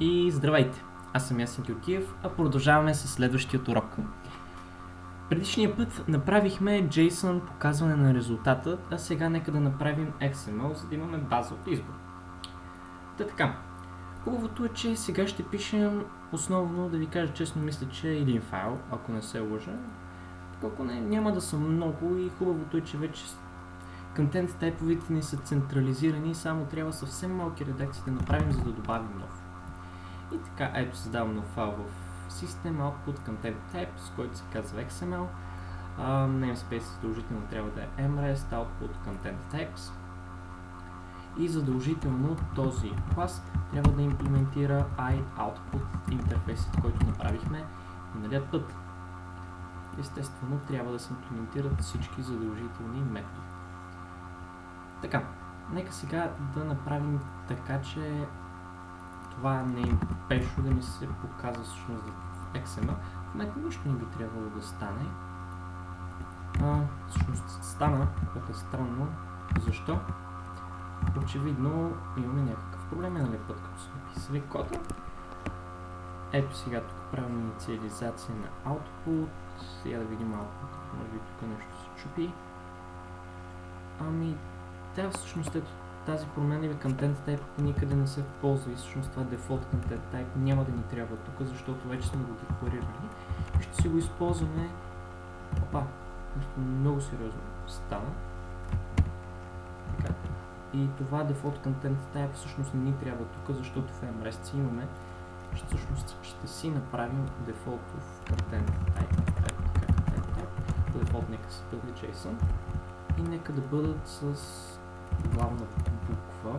И здравейте! Аз съм Ясен Георгиев, а продължаваме с следващият урок. Предишния път направихме JSON показване на резултата, а сега нека да направим XML, за да имаме база от избор. Та така, хубавото е, че сега ще пишем основно, да ви кажа честно, мисля, че е един файл, ако не се лъжа. Колко не, няма да са много и хубавото е, че вече контент тайповите ни са централизирани, само трябва съвсем малки редакции да направим, за да добавим нов. И така, ето създавам нов файл в System Output Content Type, с който се казва XML. Uh, namespace задължително трябва да е mrest output content types. И задължително този клас трябва да имплементира iOutput интерфейсът, който направихме миналият път. Естествено, трябва да се имплементират всички задължителни методи. Така, нека сега да направим така, че това не е пешо да ми се показва всъщност в XML. В момента нищо не би трябвало да стане. А, всъщност стана, което е странно. Защо? Очевидно имаме някакъв проблем нали път, като сме писали кода. Ето сега тук правим инициализация на output. Сега да видим output. Може би тук нещо се чупи. Ами, тя всъщност ето тази променлива content type никъде не се ползва и всъщност това default content type няма да ни трябва тук, защото вече сме го декларирали. И ще си го използваме. Опа, много сериозно стана. Така. И това default content type всъщност не ни трябва тук, защото в MREST имаме всъщност ще си направим default content type. Така, content type. По default нека се бъде JSON и нека да бъдат с главна буква.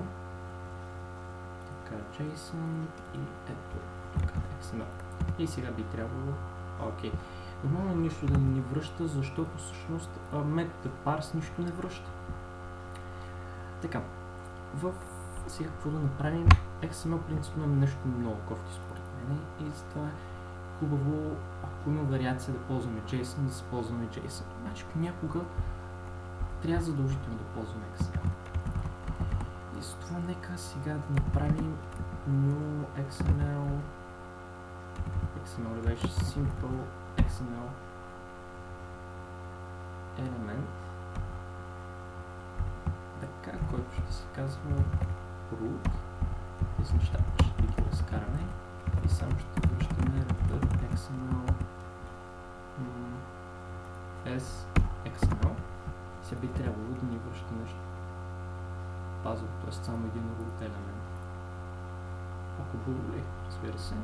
Така, JSON и ето тук XML. И сега би трябвало... Окей. Нормално нищо да ни връща, защото всъщност метода parse нищо не връща. Така, в сега какво да направим? XML принципно е нещо много кофти според мен и затова е хубаво, ако има вариация да ползваме JSON, да се ползваме JSON. Значи понякога трябва задължително да ползваме XML. И с това нека сега да направим new XML XML беше? Simple XML element. Така, който ще се казва root. Тези неща ще ги разкараме и само ще връщаме реда XML S XML сега би трябвало да ни връща нещо базово, т.е. само един root елемент. Ако бъде, разбира се.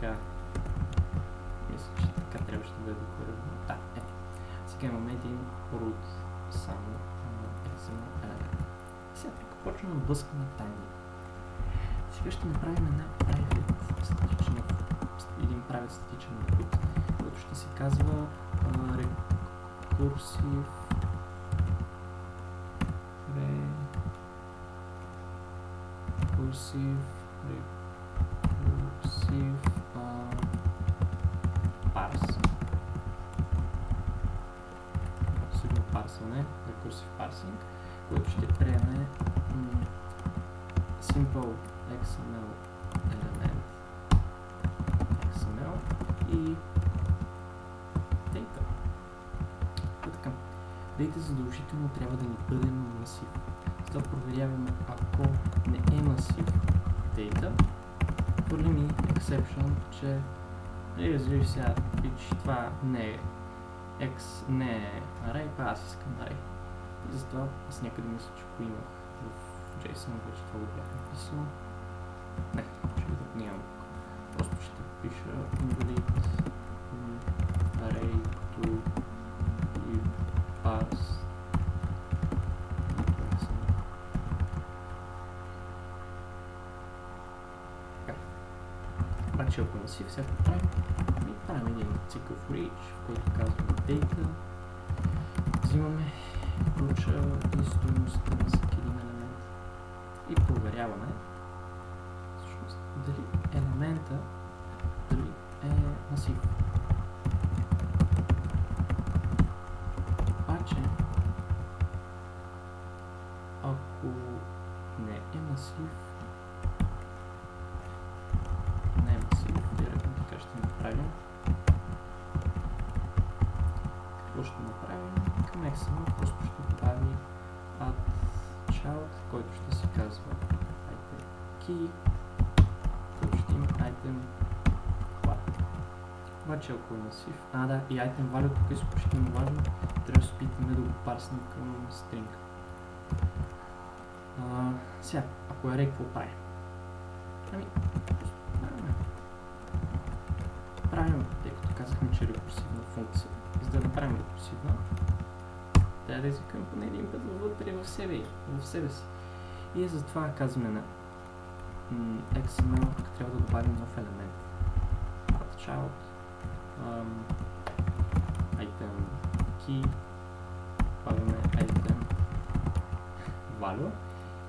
така. Мисля, че така трябваше да бъде декларирано. Да, ето. Сега имаме един root само елемент. Сега тук почваме да блъскаме тайни. Сега ще направим една private статична, един private статичен метод, който ще се казва uh, recursive recursive recursive uh, parse сигурно парсване recursive parsing който ще приеме simple XML element XML и data. И така. Data задължително трябва да ни бъде масив. За да проверяваме, ако не е масив data, хвърли ми exception, че нали, разбираш сега, че това не е X, не е array, па аз искам array. И затова аз някъде мисля, че го имах в JSON, вече това го бях написал. Не, ще видя, нямам. Просто ще пиша invalid array to и parse Обаче ако не си всяко правим, ми правим един цикъл for в който казваме data, взимаме ключа и стоеността на всеки един елемент и проверяваме всъщност дали елемента дали е масив. Обаче ако не е масив, не е масив, директно така ще направим. Какво ще направим? Към XML просто ще добави add child, който ще се казва item key, който ще има item value. Обаче ако е масив, а да, и item value тук е изключително важно, трябва да се опитаме да го парснем към string. А, сега, ако е array, какво правим? Ами. Правим, тъй като казахме, че е рекурсивна функция. За да направим рекурсивна, трябва да извикаме поне един път вътре в себе, в себе си. И е затова казваме на XML, тук трябва да добавим нов елемент. Child, um, item key, добавяме item value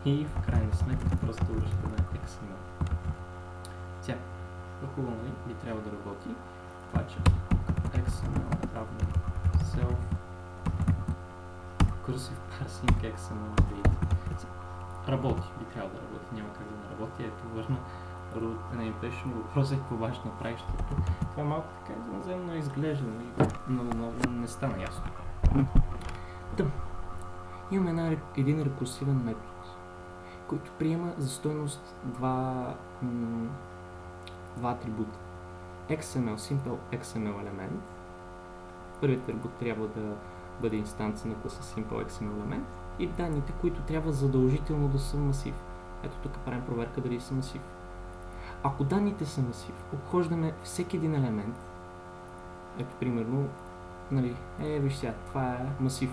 и в крайна сметка просто връщаме XML. Сега, хубаво ли би трябва да работи, обаче XML равно self cursive parsing XML data. Работи, би трябвало да работи, няма как да не работи. Ето върна не беше ми въпросът е какво ще направиш, защото това е малко така извънземно изглежда и много, много не стана ясно. Тъм. Имаме една, един рекурсивен метод, който приема за стойност два, два атрибута. XML, Simple XML елемент. Първият атрибут трябва да бъде инстанция на класа Simple XML елемент и данните, които трябва задължително да са масив. Ето тук правим проверка дали са масив. Ако данните са масив, обхождаме всеки един елемент. Ето примерно, нали, е, виж сега, това е масив.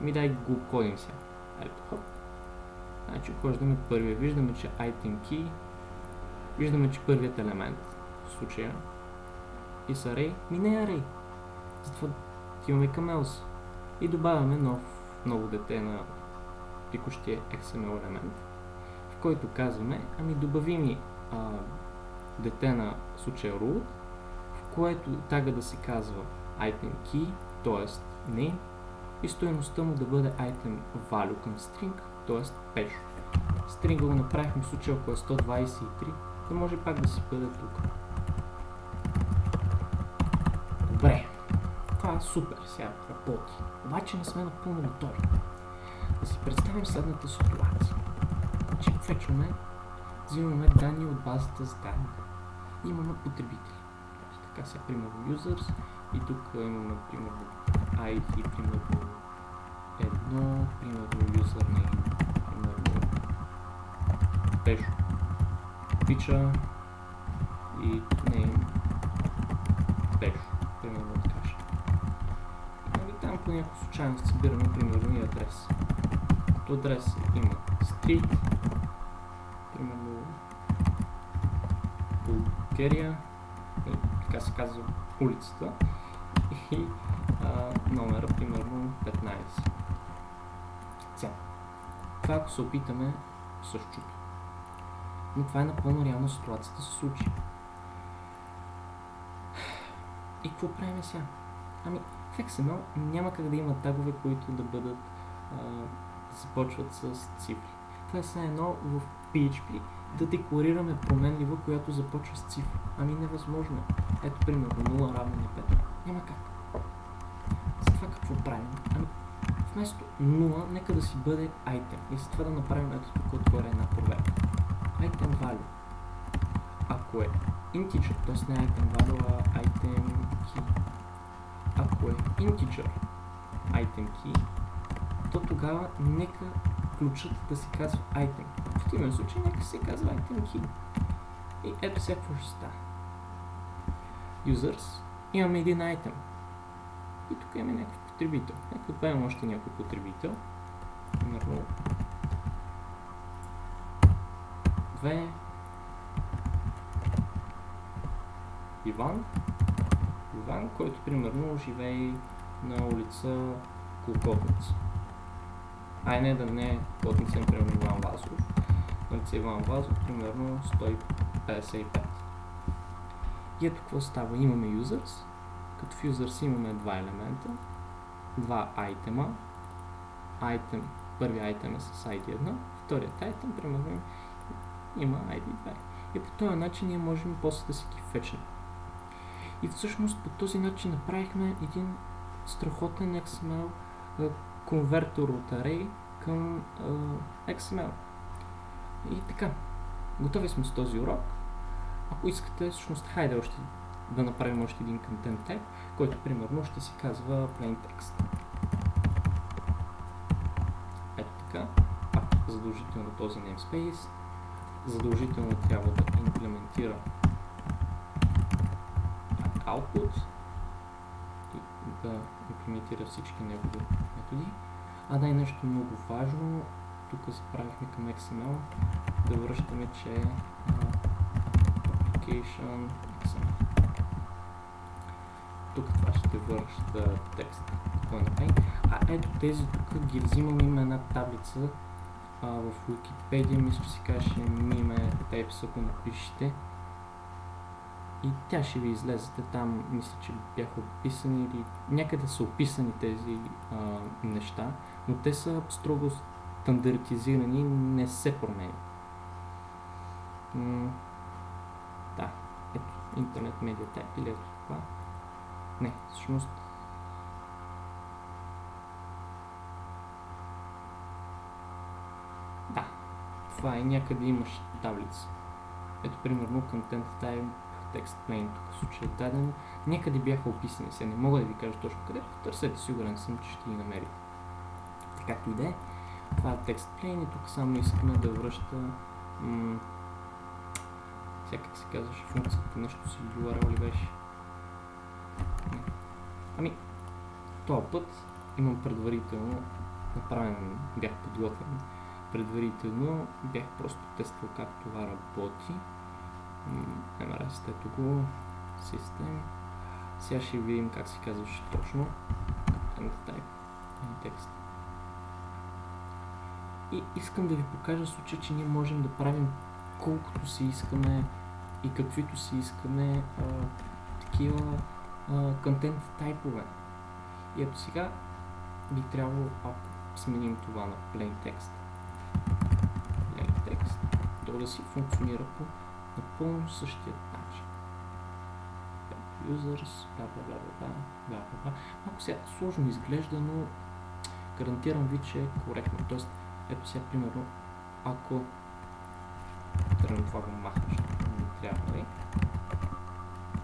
Ми дай го обходим сега. Ето, хоп. Значи обхождаме първия. Виждаме, че item key. Виждаме, че първият елемент в случая с array, ми не е array. Затова отиваме към else и добавяме нов, ново дете на текущия XML елемент, в който казваме, ами добави ми а, дете на случая root, в което тага да се казва item key, т.е. name, и стоеността му да бъде item value към string, т.е. пешо. Стринга го направихме в случая, ако е 123, да може пак да си бъде тук. Супер, сега работи. Обаче не сме напълно готови. Да си представим следната ситуация. Че фетчваме, взимаме данни от базата с данни. Имаме потребители. Ето Така сега, примерно users и тук имаме примерно ID, примерно едно, примерно username, примерно Пешо, Пича и name Пешо, примерно така ще. Нали, там по някаква случайност събираме примерно и адрес. Като адрес има street, примерно Булгария, и така се казва улицата и а, номера примерно 15. Сега, това ако се опитаме с чупи. Но това е напълно реална ситуацията се случи. И какво правим сега? Ами, в XML няма как да има тагове, които да бъдат а, започват с цифри. Това е все едно в PHP да декларираме променлива, която започва с цифра. Ами невъзможно. е. Ето примерно 0 равно на 5. Няма как. Затова какво правим? Ами, вместо 0, нека да си бъде item. И за това да направим ето тук отгоре една проверка. Item value. Ако е integer, т.е. не item value, а item key. Ако е integer item key, то тогава нека ключът да се казва item. В противен случай нека се казва item key. И ето сега какво ще стане. Users, имаме един item. И тук имаме някакъв потребител. Нека добавим още някой потребител. Примерно 2 Иван. Иван, който примерно живее на улица Колкотница. Ай не да не е Котница, примерно Иван Вазов. Улица Иван Вазов, примерно 155. И ето какво става. Имаме users, като в users имаме два елемента, два айтема, item първи айтем е с ID1, вторият айтем, примерно, има ID2. И по този начин ние можем после да си ги фечнем. И всъщност по този начин направихме един страхотен XML конвертор от Array към XML. И така, готови сме с този урок. Ако искате, всъщност, хайде още да направим още един content type, който примерно ще се казва plain. Ето така. Пак задължително този namespace. Задължително трябва да имплементира output да имплементира всички негови методи. А да и нещо много важно, тук забравихме към XML да връщаме, че uh, application XML. Тук това ще връща текст. А ето тези тук ги взимам, има една таблица в Wikipedia, мисля, че се каже миме tapes, ако напишете. И тя ще ви излезете там, мисля, че бяха описани или някъде са описани тези а, неща, но те са строго стандартизирани, не се променят. М- да, ето, интернет медиатек или ето това. Не, всъщност Да, това е някъде имаш таблица. Ето примерно content type text plain, тук в случая е дадено. Някъде бяха описани, сега не мога да ви кажа точно къде, търсете, сигурен съм, че ще ги намерите. Така и да е. Това е text plain и тук само искаме да връща сега как се казваше функцията, нещо си URL ли беше? Ами, този път имам предварително направен, бях подготвен предварително, бях просто тествал как това работи. Ето го, систем. Сега ще видим как се казваше точно. Текст. И искам да ви покажа случай, че ние можем да правим колкото си искаме и каквито си искаме а, такива контент тайпове. И ето сега би трябвало, ако сменим това на plain text, plain text, то да си функционира по напълно същия начин. Users, бла бла бла бла бла бла бла. Малко сега сложно изглежда, но гарантирам ви, че е коректно. Тоест, ето сега, примерно, ако тръгна това го защото не трябва, нали?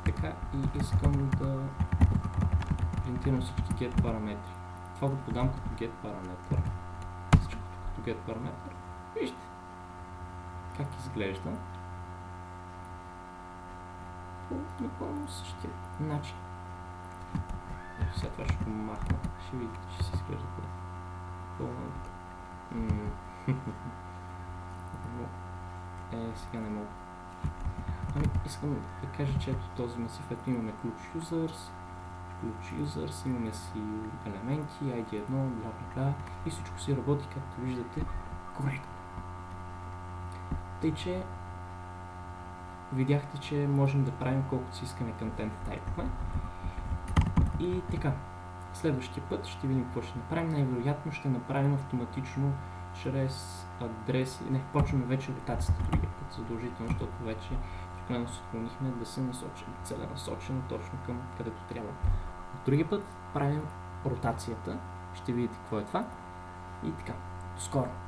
Така и искам да принтирам всички get параметри. Това го подам като get параметър. Всичко като get параметър. Вижте как изглежда. По напълно същия начин. Сега това ще го махна. Ще видите, че се изглежда пълно. е, сега не мога. Ами, искам да кажа, че ето този масив, ето имаме ключ users, ключ users, имаме си елементи, ID1, бла бла бла и всичко си работи, както виждате, коректно. Тъй, че видяхте, че можем да правим колкото си искаме контент тайпове. И така, следващия път ще видим какво ще направим. Най-вероятно ще направим автоматично чрез адреси. Не, почваме вече ротацията другия път, задължително, защото вече прекалено се отклонихме да се насочим целенасочено точно към където трябва. Другия път правим ротацията. Ще видите какво е това. И така. До скоро!